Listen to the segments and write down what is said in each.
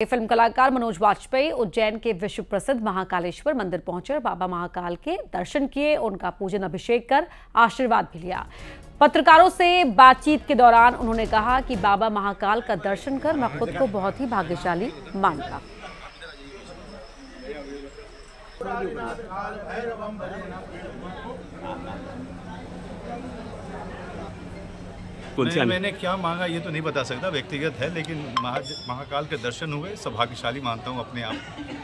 Film कलाकार मनोज वाजपेयी उज्जैन के विश्व प्रसिद्ध महाकालेश्वर मंदिर पहुँचे बाबा महाकाल के दर्शन किए, उनका पूजन अभिषेक कर आशीर्वाद भी लिया। पत्रकारों से बातचीत के दौरान उन्होंने कहा कि बाबा महाकाल का दर्शन कर मैं खुद को बहुत ही भाग्यशाली मानता कौन सी मैंने क्या मांगा ये तो नहीं बता सकता व्यक्तिगत है लेकिन महा महाकाल के दर्शन हुए सौभाग्यशाली मानता हूँ अपने आप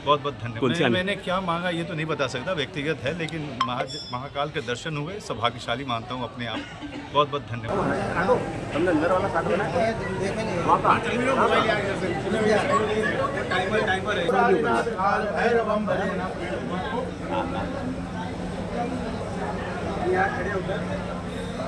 बहुत बहुत धन्यवाद। मैंने क्या मांगा ये तो नहीं बता सकता व्यक्तिगत है लेकिन महा महाकाल के दर्शन हुए सौभाग्यशाली मानता हूँ अपने आप बहुत बहुत धन्यवाद।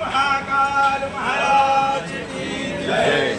महाकाल महाराज की जय।